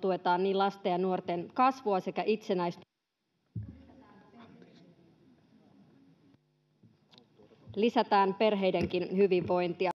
tuetaan niin lasten ja nuorten kasvua sekä itsenäistymistä lisätään perheidenkin hyvinvointia.